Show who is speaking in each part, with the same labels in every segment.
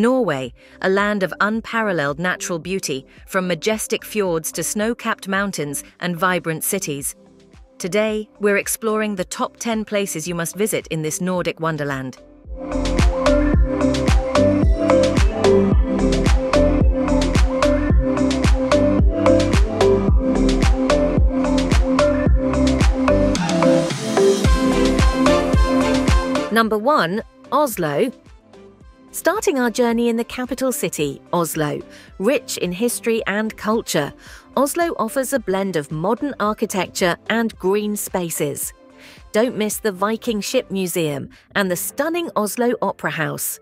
Speaker 1: Norway, a land of unparalleled natural beauty, from majestic fjords to snow capped mountains and vibrant cities. Today, we're exploring the top 10 places you must visit in this Nordic wonderland. Number 1. Oslo. Starting our journey in the capital city, Oslo, rich in history and culture, Oslo offers a blend of modern architecture and green spaces. Don't miss the Viking Ship Museum and the stunning Oslo Opera House.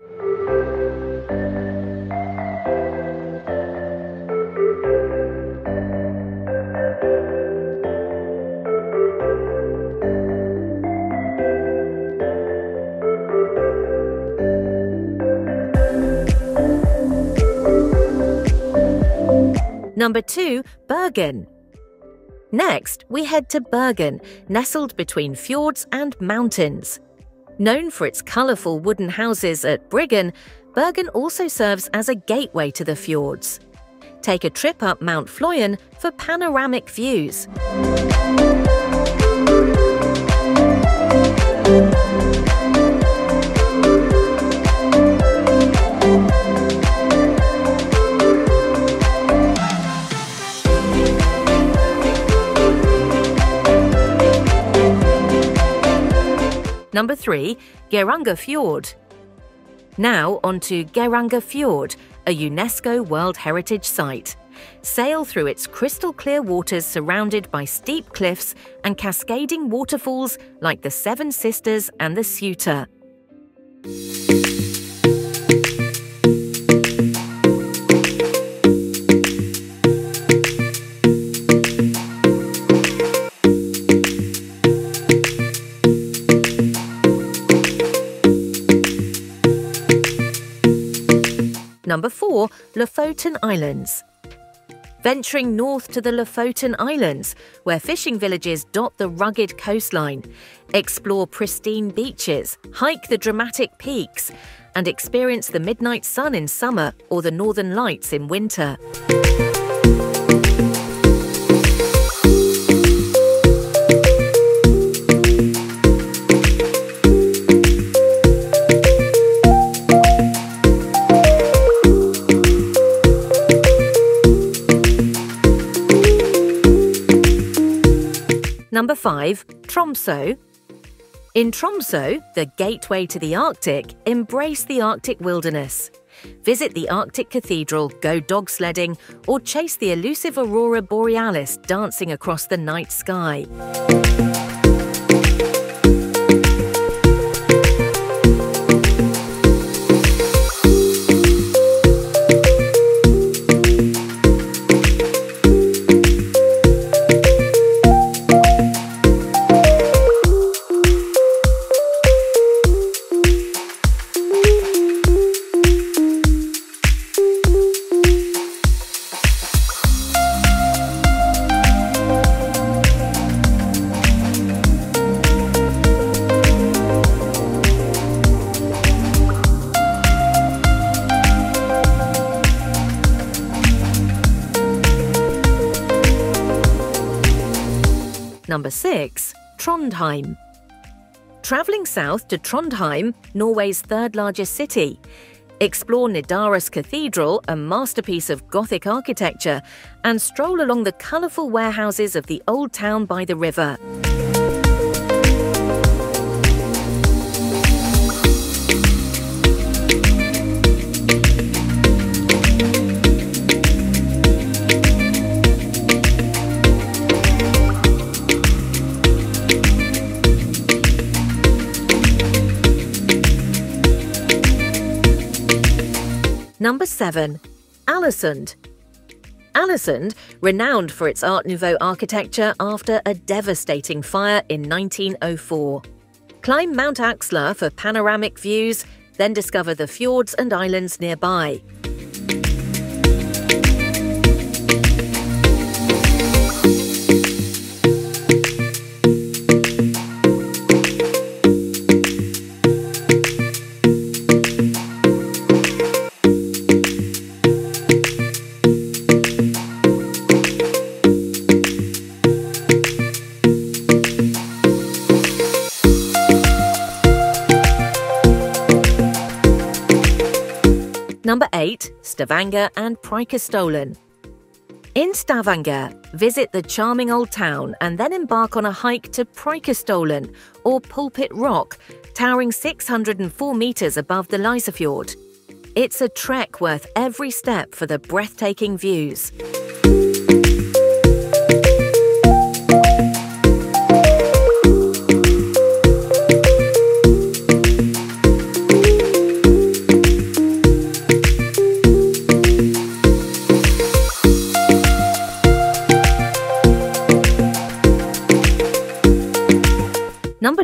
Speaker 1: Number 2. Bergen. Next, we head to Bergen, nestled between fjords and mountains. Known for its colourful wooden houses at Bryggen, Bergen also serves as a gateway to the fjords. Take a trip up Mount Floyen for panoramic views. Number 3. Geiranger Fjord. Now on to Geiranger Fjord, a UNESCO World Heritage Site. Sail through its crystal clear waters surrounded by steep cliffs and cascading waterfalls like the Seven Sisters and the Suitor. Number 4. Lofoten Islands. Venturing north to the Lofoten Islands, where fishing villages dot the rugged coastline. Explore pristine beaches, hike the dramatic peaks, and experience the midnight sun in summer or the northern lights in winter. 5. Tromsø. In Tromsø, the gateway to the Arctic, embrace the Arctic wilderness. Visit the Arctic Cathedral, go dog sledding, or chase the elusive aurora borealis dancing across the night sky. Number 6. Trondheim. Travelling south to Trondheim, Norway's third largest city. Explore Nidaros Cathedral, a masterpiece of Gothic architecture, and stroll along the colourful warehouses of the old town by the river. Number 7. Ålesund. Ålesund, renowned for its Art Nouveau architecture after a devastating fire in 1904. Climb Mount Aksla for panoramic views, then discover the fjords and islands nearby. Number 8. Stavanger and Preikestolen. In Stavanger, visit the charming old town and then embark on a hike to Preikestolen, or Pulpit Rock, towering 604 metres above the Lysefjord. It's a trek worth every step for the breathtaking views.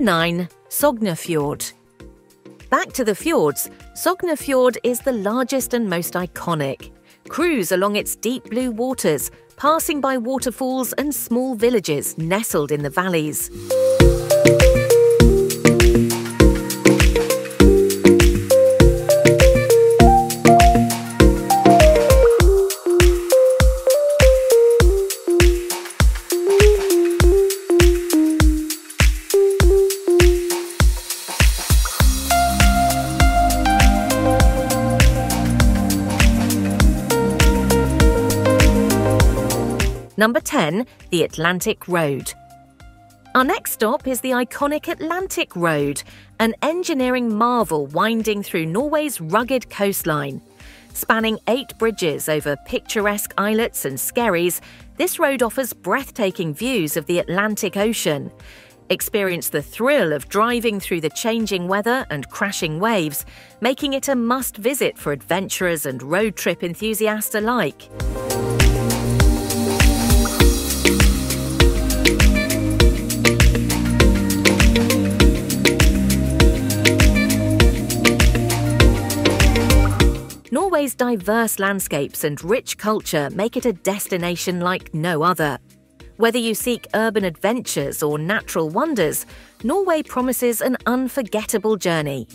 Speaker 1: 9. Sognefjord. Back to the fjords, Sognefjord is the largest and most iconic. Cruise along its deep blue waters, passing by waterfalls and small villages nestled in the valleys. Number 10, the Atlantic Road. Our next stop is the iconic Atlantic Road, an engineering marvel winding through Norway's rugged coastline. Spanning eight bridges over picturesque islets and skerries, this road offers breathtaking views of the Atlantic Ocean. Experience the thrill of driving through the changing weather and crashing waves, making it a must visit for adventurers and road trip enthusiasts alike. Norway's diverse landscapes and rich culture make it a destination like no other. Whether you seek urban adventures or natural wonders, Norway promises an unforgettable journey.